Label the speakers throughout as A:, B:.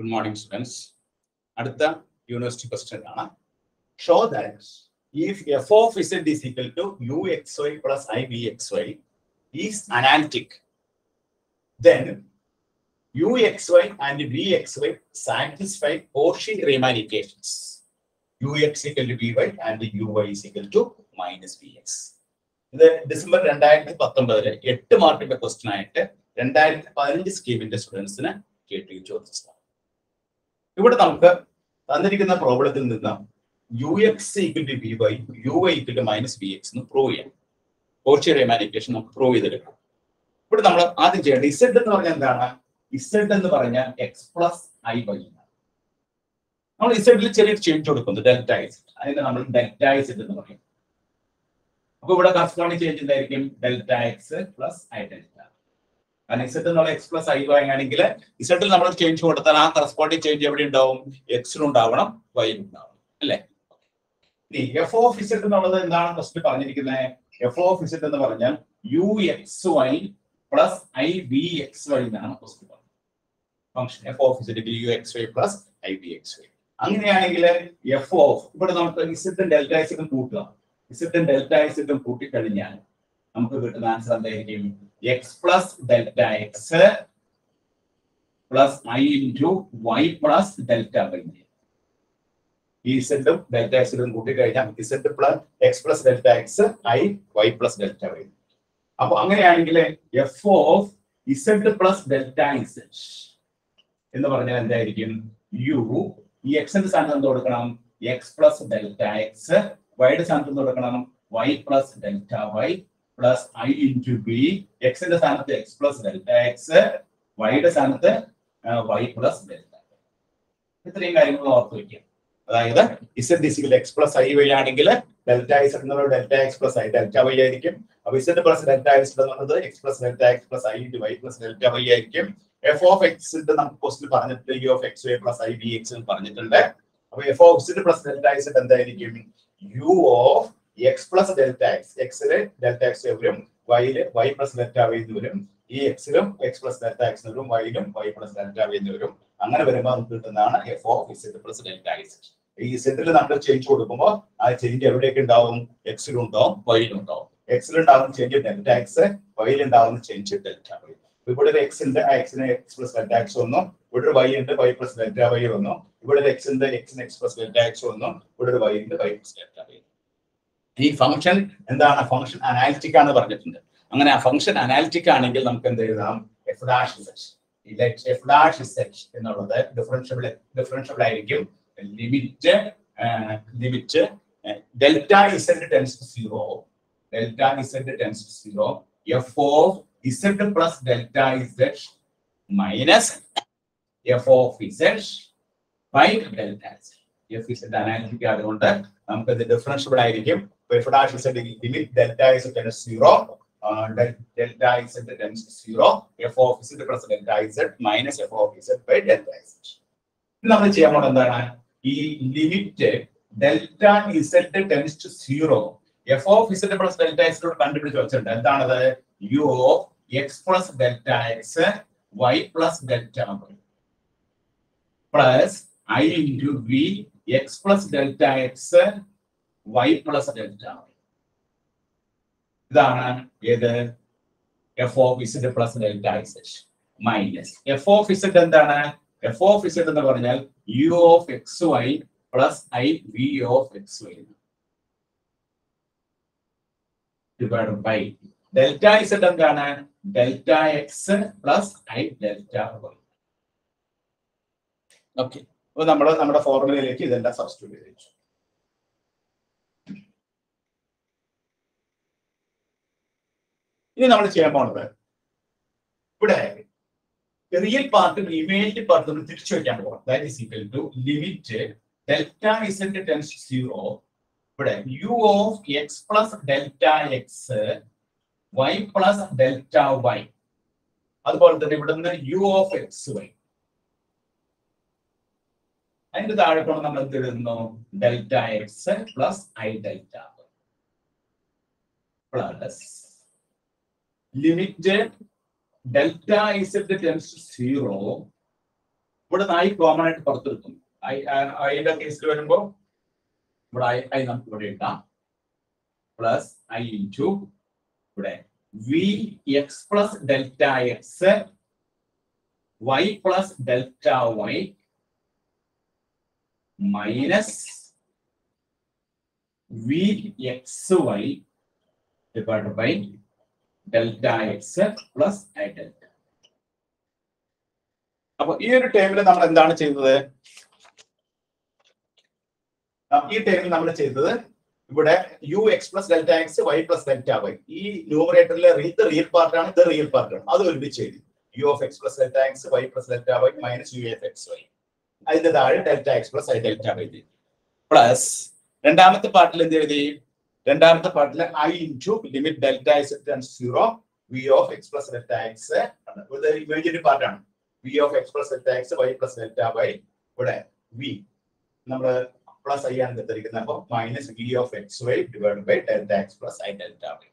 A: Good morning students അടുത്ത university question ആണ്. Show that if F of Z is equal to U X Y plus I B X Y is analytic then U X Y and V X Y satisfy Cauchy Riemann equations U X equal to B Y and U Y is equal to minus B X ഇത് December രണ്ടായിരത്തി പത്തൊമ്പതിൽ എട്ട് മാർക്കിന്റെ question ആയിട്ട് രണ്ടായിരത്തി പതിനഞ്ച് സ്കീമിന്റെ സ്റ്റുഡൻസിന് കേട്ടി ചോദിച്ചതാണ്. ഇവിടെ നമുക്ക് തന്നിരിക്കുന്ന പ്രോബ്ലത്തിൽ നിന്ന് U X equal to V U Y to minus B X എന്ന് പ്രൂവ് ചെയ്യാം. കോർച്ചിയുടെ റേമാൻ നമുക്ക് പ്രൂവ് ചെയ്തെടുക്കാം. ഇവിടെ നമ്മൾ ആദ്യം ചെയ്യേണ്ടത് ഇസഡ് എന്ന് പറഞ്ഞാൽ എന്താണ്? ഇസഡ് എന്ന് പറഞ്ഞാൽ എക്സ് പ്ലസ് ഐ വൈ നമ്മൾ ഇസഡിൽ ചെറിയൊരു ചേഞ്ച് കൊടുക്കുന്നു ഡെൽറ്റ ഇസെഡ് അതിന് നമ്മൾ ഡെൽറ്റ ഇസെഡ് എന്ന് പറയും. അപ്പൊ ഇവിടെ കറസ്പോണ്ടിങ് ചേഞ്ച് എന്തായിരിക്കും? Delta X plus I delta കാരണം ഇസെറ്റ് എന്നുള്ള എക്സ് പ്ലസ് ഐ വാങ്ങുകയാണെങ്കിൽ ഇസെറ്റിൽ നമ്മൾ ചേഞ്ച് കൊടുത്താൽ ആ കറസ്പോണ്ടിങ് ചേഞ്ച് എവിടെ ഉണ്ടാവും? വൈയിലും ഉണ്ടാവണം അല്ലേ? ഇനി എഫ് ഓഫ് ഇസെറ്റ് എന്നുള്ളത് എന്താണ് ഫസ്റ്റ് പറഞ്ഞിരിക്കുന്നത്? എഫ് ഓഫ് ഇസെറ്റ് എന്ന് പറഞ്ഞാൽ U X Y plus I B X Y എന്നാണ് ഫസ്റ്റ് പറഞ്ഞത് function F of Z U X Y plus I B X Y അങ്ങനെയാണെങ്കിൽ എഫ് ഓഫ് ഇവിടെ നമുക്ക് ഇസെറ്റും ഡെൽറ്റ ഇസഡും കൂട്ടുക. ഇസെറ്റും ഡെൽറ്റ ഇസഡും കൂട്ടിക്കഴിഞ്ഞാൽ നമുക്ക് കിട്ടുന്ന ആൻസർ എന്തായിരിക്കും X plus delta X plus I into Y plus delta Y ഈ ഡെൽറ്റ കൂട്ടി കഴിഞ്ഞാൽ Z plus X plus delta X I Y plus delta Y അപ്പൊ അങ്ങനെയാണെങ്കിൽ F of Z plus delta Z എന്ന് പറഞ്ഞാൽ എന്തായിരിക്കും? യു ഈ എക്സിന്റെ സ്ഥാനത്ത് എന്ത് കൊടുക്കണം? എക്സ് പ്ലസ് ഡെൽറ്റ എക്സ് വൈയുടെ സ്ഥാനത്ത് എന്ത് കൊടുക്കണം? Y plus delta Y plus I into B എക്സിന്റെ സ്ഥാനത്ത് എക്സ് പ്ലസ് ഡെൽറ്റ എക്സ് വൈയുടെ സ്ഥാനത്ത് വൈ പ്ലസ് ഡെൽറ്റ ഇത്രയും കാര്യങ്ങൾ ഓർത്ത് വയ്ക്കുക അതായത് Z is equal X plus I Y ആണെങ്കിൽ ഡെൽറ്റ ഇസഡ് എന്നുള്ളത് delta X plus I delta Y ആയിരിക്കും. അപ്പൊ ഇസഡ് പ്ലസ് ഡെൽറ്റ ഇസഡ് പറയുന്നത് X plus delta X plus I into Y plus delta Y ആയിരിക്കും. എഫ് ഓഫ് എക്സ് നമുക്ക് ക്വസ്റ്റിൽ പറഞ്ഞിട്ടുണ്ട് U of X Y plus I B X പറഞ്ഞിട്ടുണ്ട്. അപ്പൊ F of Z plus delta Z എന്തായിരിക്കും? U of X plus delta X എക്സിൽ delta X വരും വൈയിൽ വൈ പ്ലസ് ഡെൽറ്റ വൈ എന്ന് വരും. ഈ എക്സിലും എക്സ് പ്ലസ് ഡെൽറ്റ എക്സ് വരും വൈയിലും വൈ പ്ലസ് ഡെൽറ്റ വൈ എന്ന് വരും. അങ്ങനെ വരുമ്പോൾ നമുക്ക് കിട്ടുന്നതാണ് F of Z plus delta Z ഈ സെറ്റിൽ നമ്മൾ ചേഞ്ച് കൊടുക്കുമ്പോൾ ആ ചേഞ്ച് എവിടെയൊക്കെ ഉണ്ടാവും? എക്സിലുണ്ടാവും വൈയിലുണ്ടാവും എക്സിലുണ്ടാവുന്ന ചേഞ്ച് ഡെൽറ്റ എക്സ് വൈയിൽ ഉണ്ടാവുന്ന ചേഞ്ച് ഡെൽറ്റ വൈ ഇവിടെ ഒരു എക്സ് ഉണ്ട് ആ എക്സിന് എക്സ് പ്ലസ് ഡെൽറ്റ എക്സ് വന്നു. ഇവിടെ ഒരു വൈ ഉണ്ട് വൈ പ്ലസ് ഡെൽറ്റ വൈ വന്നു. ഇവിടെ ഒരു എക്സ് ഉണ്ട് എക്സിന് എക്സ് പ്ലസ് ഡെൽറ്റ എക്സ് വന്നു. ഇവിടെ ഒരു വൈ ഉണ്ട് വൈ പ്ലസ് ഡെൽറ്റ വൈ ഈ ഫംഗ്ഷൻ എന്താണ്? ഫംഗ്ഷൻ അനാലിറ്റിക് ആണ് പറഞ്ഞിട്ടുണ്ട്. അങ്ങനെ ആ ഫംഗ്ഷൻ അനാലിറ്റിക് ആണെങ്കിൽ നമുക്ക് എന്ത് എഴുതാം? എഫ് ഡാഷ് എഫ് ഡാഷ് എന്നുള്ളത് ഡിഫറൻഷ്യബിൾ ഡിഫറൻഷ്യബിൾ ആയിരിക്കും. Limit limit delta Z tends to zero delta Z tends to zero F of Z plus delta Z minus F of Z by delta F Z analytic ആയതുകൊണ്ട് നമുക്ക് ഇത് differentiable ആയിരിക്കും. F dash Z limit delta Z tends zero delta Z tends to zero F of Z plus delta Z minus F of Z by delta Z നമ്മൾ ചെയ്യാൻ പോകുന്നത് എന്താണ്? ഈ limit delta Z tends to zero F of Z plus delta എക്സിലോട് കണ്ടുപിടിച്ച് വെച്ചിട്ടുണ്ട്. എന്താണത്? U of X plus delta X Y plus delta Y plus I into V X plus delta X Y plus delta ഇതാണ് ഏത്? F of Z plus delta minus F of Z എന്താണ്? F of Z എന്ന് പറഞ്ഞാൽ U of X Y plus I V of X Y divide by delta Z എന്താണ്? Delta X plus I delta Y okay അപ്പൊ നമ്മൾ നമ്മുടെ ഫോർമുലയിലേക്ക് ഇതെല്ലാം substitute ചെയ്ത്. ഇനി നമ്മൾ ചെയ്യാൻ പോണത്. ഇവിടെ റിയൽ പാർട്ടും ഇമേജ് പാർട്ടും നമ്മൾ തിരിച്ചു വയ്ക്കാൻ പോകണം that is equal to limit delta isn't tends zero ഇവിടെ U of X plus delta X Y plus delta Y അതുപോലെ തന്നെ ഇവിടെ നിന്ന് യു ഓഫ് എക്സ് വൈ അതിന്റെ താഴെ കൊണ്ട് നമ്മൾ എന്ത് എഴുതുന്നു? Delta X plus I delta plus limit delta z tends to zero. ഇവിടെ ഐ കോമൺ ആയിട്ട് പുറത്തെടുക്കും ഐ ഐയുടെ കേസിൽ വരുമ്പോ ഇവിടെ ഐ ഐ നമുക്ക് ഇവിടെ ഇടാം പ്ലസ് ഐ ഇന്റു ഇവിടെ V X plus delta X Y plus delta Y minus V X Y divide by delta X plus I delta. അപ്പൊ ഈ ഒരു ടേമിൽ നമ്മൾ എന്താണ് ചെയ്തത്? ഈ ടേമിൽ നമ്മൾ ചെയ്തത് ഇവിടെ U X plus delta X Y plus delta Y ഈ ന്യൂമറേറ്ററിലെ ഇത് റിയൽ പാർട്ടാണ് ഇത് റിയൽ പാർട്ടാണ് അത് ഒരുമിച്ച് എഴുതി. U of X plus delta X Y plus delta Y minus U F X Y അതിന്റെ താഴെ delta X plus I delta Y plus രണ്ടാമത്തെ പാർട്ടിൽ എന്ത് എഴുതി? രണ്ടാമത്തെ പാർട്ടിലെ I into limit delta X zero V of X plus delta X ഇത് imaginary പാർട്ടാണ് V of X plus delta X Y plus delta Y ഇവിടെ വി നമ്മൾ plus I ആണ് എടുത്തിരിക്കുന്നത് അപ്പോൾ minus V of X Y divide by delta X plus I delta Y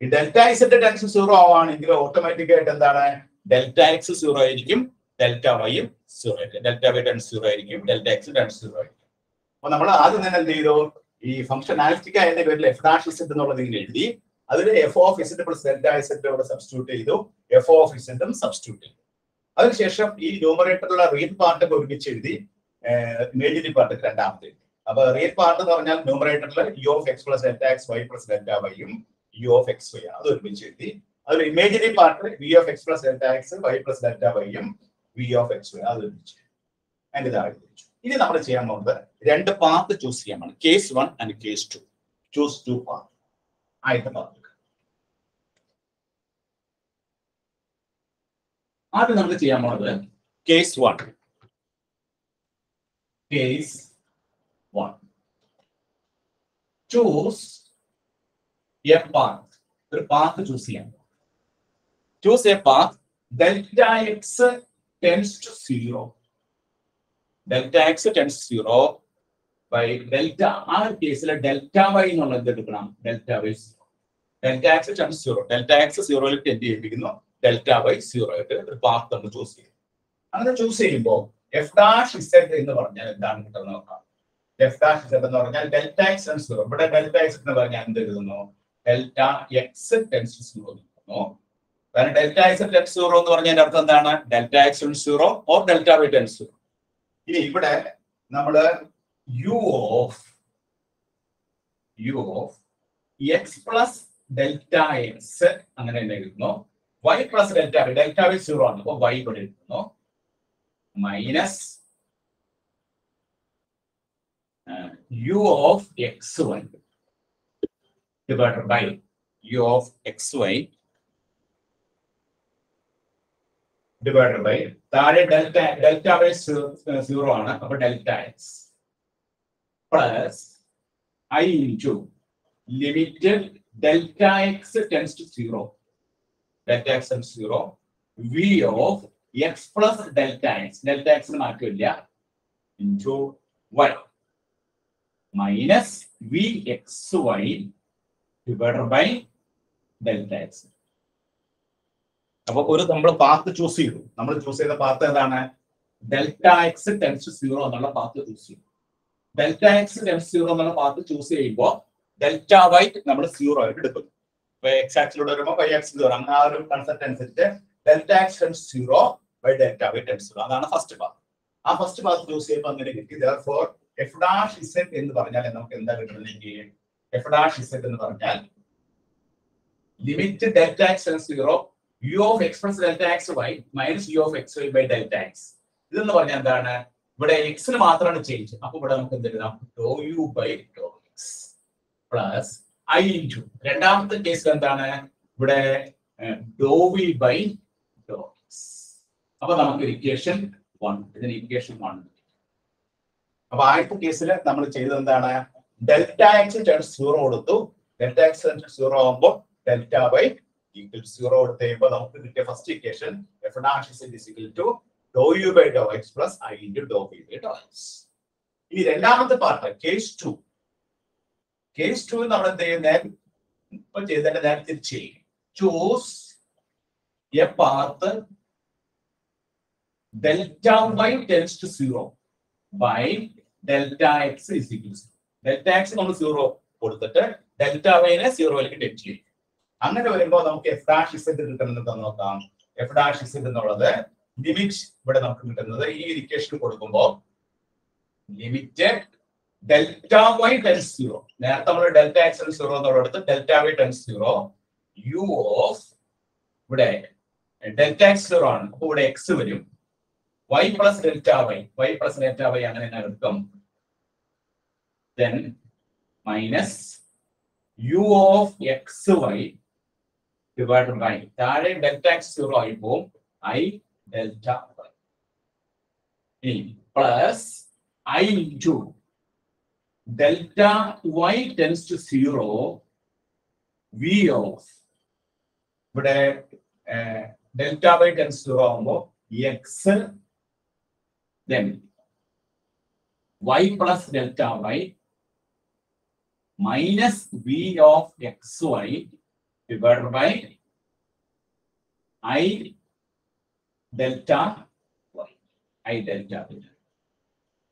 A: ഈ delta എക്സിന്റെ tends zero ആവുകയാണെങ്കിൽ ഓട്ടോമാറ്റിക് ആയിട്ട് എന്താണ്? ഡെൽറ്റ എക്സ് സീറോ ആയിരിക്കും ഡെൽറ്റ വൈയും സീറോ ആയിരിക്കും. ഡെൽറ്റ വൈ ടെൻസ് സീറോ ആയിരിക്കും ഡെൽറ്റ എക്സ് ടെൻസ് സീറോ ആയിരിക്കും. അപ്പൊ നമ്മൾ ആദ്യം തന്നെ എന്ത് ചെയ്തു? ഈ ഫംഗ്ഷൻ ഫംഗ്ഷനാലിറ്റിക് എന്ന പേരിൽ എഫ് ഡാഷ് ഇസെറ്റ് എന്നുള്ളത് ഇങ്ങനെ എഴുതി. അതിൽ F of Z plus delta Z ഇവിടെ സബ്സ്റ്റിറ്റ്യൂട്ട് ചെയ്തു. എഫ് ഓഫ് ഇസെറ്റും സബ്സ്റ്റിറ്റ്യൂട്ട് ചെയ്തു. അതിനുശേഷം ഈ ന്യൂമറേറ്ററിലുള്ള റിയൽ പാർട്ടൊക്കെ ഒരുമിച്ച് എഴുതി ഇമേജിനറി പാർട്ട് രണ്ടാമത്തെ അപ്പൊ റിയൽ പാർട്ട് എന്ന് പറഞ്ഞാൽ ന്യൂമറേറ്ററിൽ U of X plus delta X Y plus delta വൈയും U of X Y അത് ഒരുമിച്ച് എഴുതി. അതിൽ imaginary part V of X plus delta X Y plus delta വൈയും V of X Y അത് ഒരുമിച്ച്. അതിന്റെ താഴെ ഇനി നമ്മൾ ചെയ്യാൻ പോകുന്നത് രണ്ട് പാത്ത് ചൂസ് ചെയ്യാൻ case one and case two choose two path ആദ്യത്തെ പാത്ത് ആദ്യം നമ്മൾ ചെയ്യാൻ പോകുന്നത് case one case one choose a path ഒരു പാത്ത് ചൂസ് ചെയ്യാൻ choose a path delta x tends to zero delta x tends zero by delta ആ കേസിൽ delta Y എന്നുള്ളത് എടുക്കണം. Delta y zero delta x tends zero delta x സീറോയിൽ tend ചെയ്യിപ്പിക്കുന്നു delta Y zero ആയിട്ട് ഒരു path നമ്മൾ ചൂസ് ചെയ്യും. അങ്ങനെ ചൂസ് ചെയ്യുമ്പോൾ എഫ് ഡാഷ് ഇസെഡ് എന്ന് പറഞ്ഞാൽ എന്താണ് കിട്ടുന്നത് നോക്കാം. എഫ് ഡാഷ് ഇസെഡ് എന്ന് പറഞ്ഞാൽ ഡെൽറ്റ എക്സ് ടെൻസ് സീറോ ഇവിടെ ഡെൽറ്റ എക്സ് എന്ന് പറഞ്ഞാൽ എന്ത് എഴുതുന്നു? ഡെൽറ്റ എക്സ് ടെൻസ് സീറോ കാരണം ഡെൽറ്റ എക്സ് ടെൻസ് സീറോ എന്ന് പറഞ്ഞതിന്റെ അർത്ഥം എന്താണ്? Delta X tends zero or delta Y tends zero ഇനി ഇവിടെ നമ്മൾ U of U of X plus delta X അങ്ങനെ തന്നെ എഴുതുന്നു. Y plus delta Y delta Y zero ആണ്. അപ്പൊ വൈ ഇവിടെ എഴുതുന്നു. Minus U of X Y divided by u of x y divided by താഴെ ഡെൽറ്റ ഡെൽറ്റ ബൈ സീറോ ആണ്. അപ്പൊ delta x plus i into limit delta x tends to zero delta x tends zero v of x plus delta x delta എക്സിന് മാറ്റമില്ല. Into y minus v x y divided by delta x അപ്പൊ ഒരു നമ്മൾ path choose ചെയ്തു. നമ്മൾ choose ചെയ്ത path എന്താണ് delta X tends zero എന്നുള്ള പാത്ത് ചൂസ് ചെയ്തു. ഡെൽറ്റ എക്സ് ടെൻസ് സീറോ എന്നുള്ള പാത്ത് ചൂസ് ചെയ്യുമ്പോൾ ഡെൽറ്റ വൈ നമ്മൾ സീറോ ആയിട്ട് എടുക്കുന്നു എക്സ് ആക്സിലൂടെ വരുമ്പോൾ വൈ ആക്സിൽ വരും. അങ്ങനെ ആ ഒരു കൺസെപ്റ്റ് അനുസരിച്ച് delta x tends zero by delta y tends zero അതാണ് ഫസ്റ്റ് പാത്ത് ആ ഫസ്റ്റ് പാത്ത് ചൂസ് ചെയ്യുമ്പോൾ അങ്ങനെ കിട്ടി. ഫോർ എഫ് ഡാഷ് ഇസെറ്റ് എന്ന് പറഞ്ഞാൽ നമുക്ക് എന്താ കിട്ടുന്നില്ലെങ്കിൽ എഫ് ഡാഷ് ഇസെറ്റ് എന്ന് പറഞ്ഞാൽ limit delta x tends zero u of x plus delta x y minus u of x y by delta x ഇതെന്ന് പറഞ്ഞാൽ എന്താണ്? ഇവിടെ എക്സിന് മാത്രമാണ് ചേഞ്ച് അപ്പൊ ഇവിടെ നമുക്ക് എന്ത് എഴുതാം? Doe u by doe x plus i into രണ്ടാമത്തെ കേസിൽ എന്താണ്? ഇവിടെ doe v by doe x അപ്പൊ നമുക്ക് ഇക്വേഷൻ വൺ ഇതിന് ഇക്വേഷൻ വൺ അപ്പൊ ആദ്യത്തെ കേസിൽ നമ്മൾ ചെയ്തത് എന്താണ്? ഡെൽറ്റ എക്സ് സീറോ കൊടുത്തു. ഡെൽറ്റ എക്സ് സീറോ ആകുമ്പോൾ ഡെൽറ്റ ബൈ ഈക്വൽ സീറോ കൊടുത്ത് കഴിയുമ്പോൾ നമുക്ക് കിട്ടിയ first equation f dash is equal to doe u by doe x plus i into doe b by doe x ഇനി രണ്ടാമത്തെ part case two case two നമ്മൾ എന്ത് ചെയ്യുന്നത് ഇപ്പൊ ചെയ്തതിന്റെ നേരം തിരിച്ചു ചെയ്യും. Choose a path delta y tends to zero by delta x is to delta x നമ്മൾ സീറോ കൊടുത്തിട്ട് ഡെൽറ്റ വൈനെ സീറോയിലേക്ക് ടെന്റ് ചെയ്യും. അങ്ങനെ വരുമ്പോൾ നമുക്ക് എഫ് ഡാഷ് ഇസെറ്റ് കിട്ടുന്നത് നോക്കാം. എഫ് ഡാഷ് ഇസെറ്റ് എന്നുള്ളത് ലിമിറ്റ് ഇവിടെ നമുക്ക് കിട്ടുന്നത് ഈ ഇരിക്കേഷൻ കൊടുക്കുമ്പോൾ limit delta y tends zero നേരത്തെ നമ്മൾ delta X zero എന്നുള്ളടത്ത് delta y tends zero u of ഇവിടെ ഡെൽറ്റ എക്സ് സീറോ ആണ്. അപ്പൊ ഇവിടെ എക്സ് വരും. Y plus delta y y plus delta y അങ്ങനെ തന്നെ എടുക്കും. Then minus u of x y divide by താഴെ ഡെൽറ്റ എക്സ് സീറോ ആയി പോവും ഐ ഡെൽറ്റ വൈ ഇനി plus i into delta y tends to zero v of ഇവിടെ delta Y tends zero ആകുമ്പോൾ x then y plus delta y minus v of x y divide I delta Y. I delta delta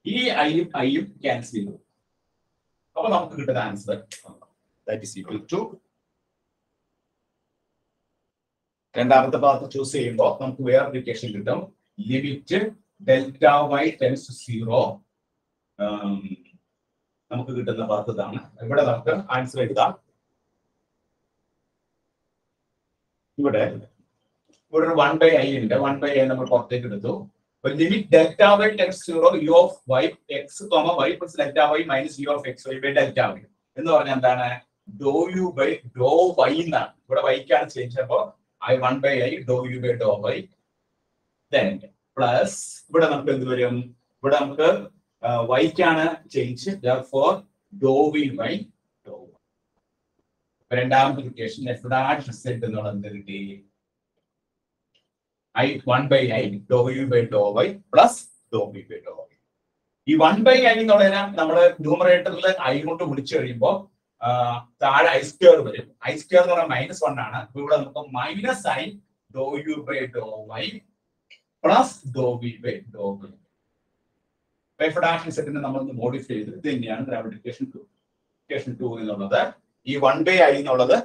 A: ഈ ഐയും ഐയും cancel ചെയ്തു. അപ്പൊ നമുക്ക് കിട്ടുന്ന answer that is equal to രണ്ടാമത്തെ ഭാഗത്ത് ചൂസ് ചെയ്യുമ്പോൾ നമുക്ക് വേറെ ഇൻഡിക്കേഷൻ കിട്ടും. Limit delta y tends zero നമുക്ക് കിട്ടുന്ന ഭാഗത്ത് ഇതാണ്. ഇവിടെ നമുക്ക് ആൻസർ എഴുതാം. ഇവിടെ ഇവിടെ ഒരു വൺ ബൈ ഐ ഉണ്ട്. വൺ ബൈ ഐ നമ്മൾ പുറത്തേക്ക് എടുത്തു. Limit delta y of delta y of delta y എന്ന് പറഞ്ഞാൽ എന്താണ്? Doe u by doe y എന്നാണ്. ഇവിടെ വൈക്കാണ് ചേഞ്ച് അപ്പോ i one by i doe u by doe y plus ഇവിടെ നമുക്ക് എന്ത് വരും? ഇവിടെ നമുക്ക് വൈക്കാണ് change for doe v by രണ്ടാമത്തെ ഇക്വേഷൻ എഫ് ഡാഷ് സെറ്റ് എന്നുള്ളത് എന്ത് കിട്ടി? I one by i doe u by doe y plus doe v by doe y ഈ വൺ ബൈ ഐ എന്നുള്ളതിനെ നമ്മൾ ന്യൂമറേറ്ററിൽ ഐ കൊണ്ട് വിളിച്ചു കഴിയുമ്പോൾ താഴെ ഐ സ്ക്വയർ വരും. ഐ സ്ക്വയർ എന്ന് പറഞ്ഞാൽ മൈനസ് വൺ ആണ്. അപ്പൊ ഇവിടെ നമുക്ക് minus i doe u by doe y plus doe v by doe y f dash സെറ്റിനെ നമ്മൾ മോഡിഫൈ ചെയ്ത് ഇത് തന്നെയാണ് ഗ്രാവിഡിക്കേഷൻ ടു ടു എന്നുള്ളത് ഈ വൺ ബൈ ഐ എന്നുള്ളത്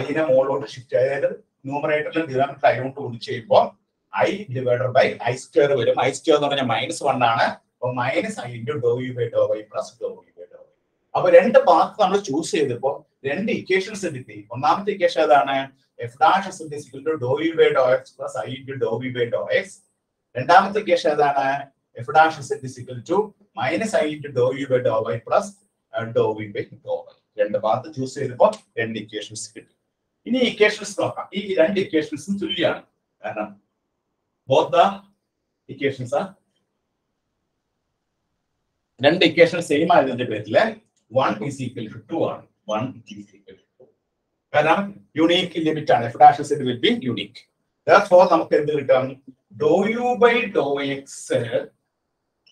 A: ഐനെ മുകളിലോട്ട് ഷിഫ്റ്റ് അതായത് ന്യൂമറേറ്ററിൽ ഡിനോമിനേറ്റർ ഐ കൊണ്ട് വിളിച്ച് ചെയ്യുമ്പോൾ i divider by i square വരും. ഐ സ്ക്വയർ എന്ന് പറഞ്ഞാൽ മൈനസ് വൺ ആണ്. അപ്പൊ minus i into doe u by doe y plus doe u by doe y അപ്പൊ രണ്ട് പാത്ത് നമ്മൾ ചൂസ് ചെയ്തപ്പോൾ രണ്ട് ഇക്വേഷൻസ് കിട്ടി? ഒന്നാമത്തെ ഇക്വേഷൻ ഏതാണ്? F dash is equal to doe u by doe x plus i into doe v by doe x രണ്ടാമത്തെ equation ഏതാണ്? F dash is equal to minus i into doe u by doe y plus doe v by doe y രണ്ട് path choose ചെയ്തപ്പോ രണ്ട് equations കിട്ടി. ഇനി equations നോക്കാം. ഈ രണ്ട് ഇക്വേഷൻസും തുല്യമാണ് കാരണം ബോത്ത് ദ ഇക്വേഷൻസ് ആ രണ്ട് ഇക്വേഷൻ സെയിം ആയതിന്റെ പേരിൽ one is equal to two ആണ്. One is equal to two കാരണം യുണീക്ക് ലിമിറ്റ് ആണ്. F dash it will be unique for നമുക്ക് എന്ത് കിട്ടും? Doe u by doe x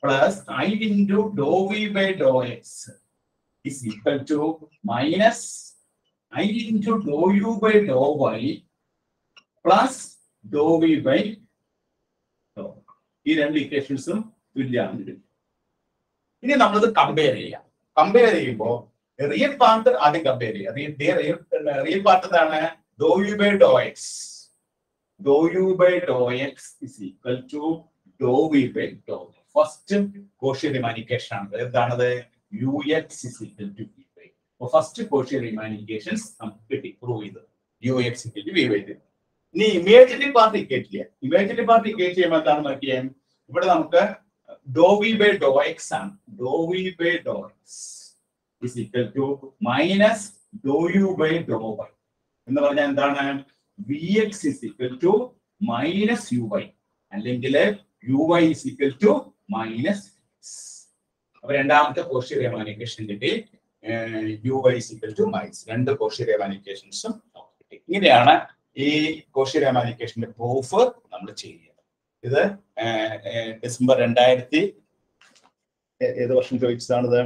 A: plus i into doe v by doe x is equal to minus i into dou u by dou y plus dou v by dou. ഈ രണ്ട് ഇക്വേഷൻസും തുല്യമാണ്. ഇനി നമ്മളിത് compare ചെയ്യാം. Compare ചെയ്യുമ്പോൾ real part ആദ്യം compare ചെയ്യാം. Real part എന്താണ്? Do u by do x do u by do x is equal to do v by do first Cauchy Riemann equation ആണ്. എന്താണത് u x is equal to v y അപ്പോൾ first Cauchy Riemann equations നമുക്ക് കിട്ടി. Prove ചെയ്ത്. U x equal to v y ഇനി imaginary part equate ചെയ്യാം. Imaginary part equate ചെയ്യുമ്പോൾ എന്താണ് നോക്കിയാൽ ഇവിടെ നമുക്ക് doe v by do x ആണ്. Do v by do x is equal to minus do u by do y എന്ന് പറഞ്ഞാൽ എന്താണ്? V x is equal to minus u y അല്ലെങ്കിൽ u y is equal to minus അപ്പൊ രണ്ടാമത്തെ posterior Riemann equation കിട്ടി. U y equal to minus രണ്ട് posterior റേമാനിക്കേഷൻസും ഇങ്ങനെയാണ് ഈ കോഷി റേമാനിക്കേഷന്റെ പ്രൂഫ് നമ്മൾ ചെയ്യുന്നത്. ഇത് ഡിസംബർ രണ്ടായിരത്തി ഏത് വർഷം ചോദിച്ചതാണിത്?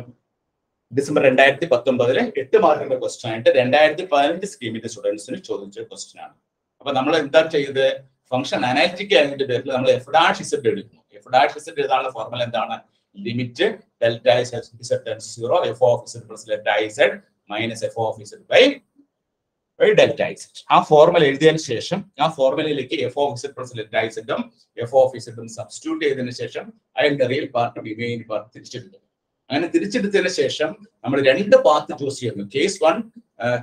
A: ഡിസംബർ രണ്ടായിരത്തി പത്തൊമ്പതിൽ എട്ട് മാർക്കിന്റെ ക്വസ്റ്റൻ ആയിട്ട് രണ്ടായിരത്തി പതിനഞ്ച് സ്കീമിന്റെ സ്റ്റുഡൻസിന് ചോദിച്ച ക്വസ്റ്റൻ ആണ്. അപ്പൊ നമ്മൾ എന്താ ചെയ്തത്? ഫംഗ്ഷൻ അനാലിറ്റിക് ആയതിന്റെ പേരിൽ നമ്മൾ എഫ് ഡാഷ് ഇസഡ് എടുക്കുന്നു. എഫ് ഡാഷ് ഇസഡ് എഴുതാനുള്ള ഫോർമുല എന്താണ്? Limit delta z tends zero f of z plus delta z minus f of z by delta z ആ ഫോർമുല എഴുതിയതിനു ശേഷം ആ ഫോർമുലയിലേക്ക് f of z plus delta ഇസഡും F of ഇസഡും substitute ചെയ്തതിനു ശേഷം അതിന്റെ റിയൽ പാർട്ടും ഇമേജ് പാർട്ട് തിരിച്ചെടുക്കും അങ്ങനെ തിരിച്ചെടുത്തതിനു ശേഷം നമ്മൾ രണ്ട് പാത്ത് ചൂസ് ചെയ്യുന്നു. Case one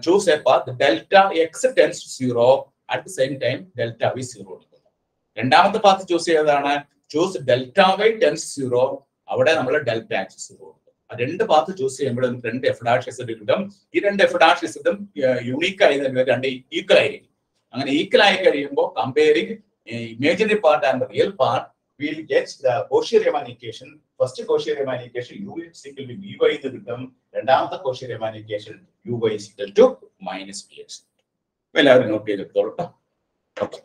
A: choose a path delta x tends zero at the same time delta y zero എടുക്കുന്നു. രണ്ടാമത്തെ പാത്ത് ചൂസ് ചെയ്തതാണ്. Choose delta y tends zero അവിടെ നമ്മൾ ഡെൽറ്റ ആക്സിസ് പോകുന്നത് ആ രണ്ട് പാത്ത് ചൂസ് ചെയ്യുമ്പോൾ നമുക്ക് രണ്ട് എഫ് ഡാഷ് കിട്ടും. ഈ രണ്ട് എഫ് ഡാഷ് എസിഡും യൂണീക്ക് ആയി രണ്ട് ഈക്വൽ ആയിരിക്കും. അങ്ങനെ ഈക്വൽ ആയി കഴിയുമ്പോൾ comparing imaginary part and real part will get the Cauchy Riemann equation first Cauchy equation u is equal b v y കിട്ടും. രണ്ടാമത്തെ Cauchy equation u y is equal to minus b x എല്ലാവരും note ചെയ്തെടുത്തോളൂ കേട്ടോ okay